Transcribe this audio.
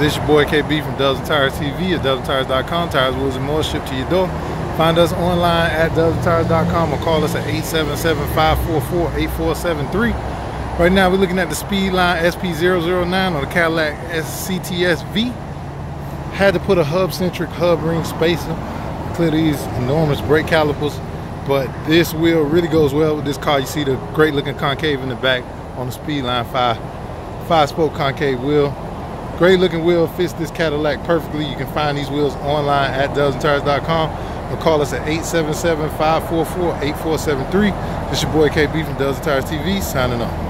This is your boy KB from and Tires TV at dubsandtires.com. Tires, wheels, and more shipped to your door. Find us online at dubsandtires.com or call us at 877-544-8473. Right now, we're looking at the Speedline SP009 on the Cadillac SCTS-V. Had to put a hub-centric hub ring spacer. Clear these enormous brake calipers. But this wheel really goes well with this car. You see the great looking concave in the back on the Speedline 5 five spoke concave wheel. Great looking wheel, fits this Cadillac perfectly. You can find these wheels online at dubsandtires.com or call us at 877-544-8473. This is your boy KB from and Tires TV signing off.